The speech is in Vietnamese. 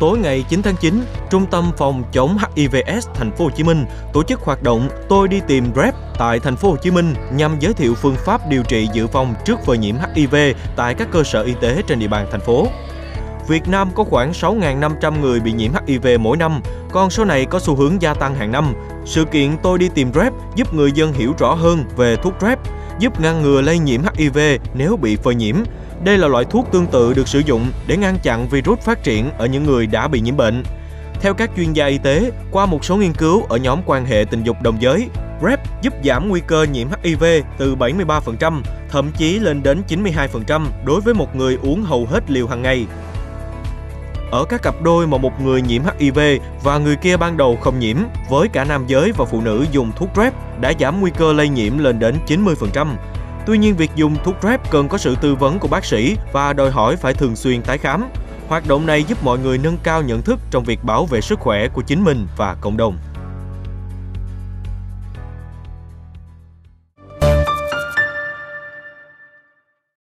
tối ngày 9 tháng 9, Trung tâm phòng chống HIVS thành phố Hồ Chí Minh tổ chức hoạt động Tôi đi tìm Rep tại thành phố Hồ Chí Minh nhằm giới thiệu phương pháp điều trị dự phòng trước phơi nhiễm HIV tại các cơ sở y tế trên địa bàn thành phố. Việt Nam có khoảng 6.500 người bị nhiễm HIV mỗi năm, con số này có xu hướng gia tăng hàng năm. Sự kiện Tôi đi tìm Rep giúp người dân hiểu rõ hơn về thuốc Rep, giúp ngăn ngừa lây nhiễm HIV nếu bị phơi nhiễm. Đây là loại thuốc tương tự được sử dụng để ngăn chặn virus phát triển ở những người đã bị nhiễm bệnh. Theo các chuyên gia y tế, qua một số nghiên cứu ở nhóm quan hệ tình dục đồng giới, PrEP giúp giảm nguy cơ nhiễm HIV từ 73%, thậm chí lên đến 92% đối với một người uống hầu hết liều hàng ngày. Ở các cặp đôi mà một người nhiễm HIV và người kia ban đầu không nhiễm, với cả nam giới và phụ nữ dùng thuốc PrEP đã giảm nguy cơ lây nhiễm lên đến 90%. Tuy nhiên, việc dùng thuốc PrEP cần có sự tư vấn của bác sĩ và đòi hỏi phải thường xuyên tái khám. Hoạt động này giúp mọi người nâng cao nhận thức trong việc bảo vệ sức khỏe của chính mình và cộng đồng.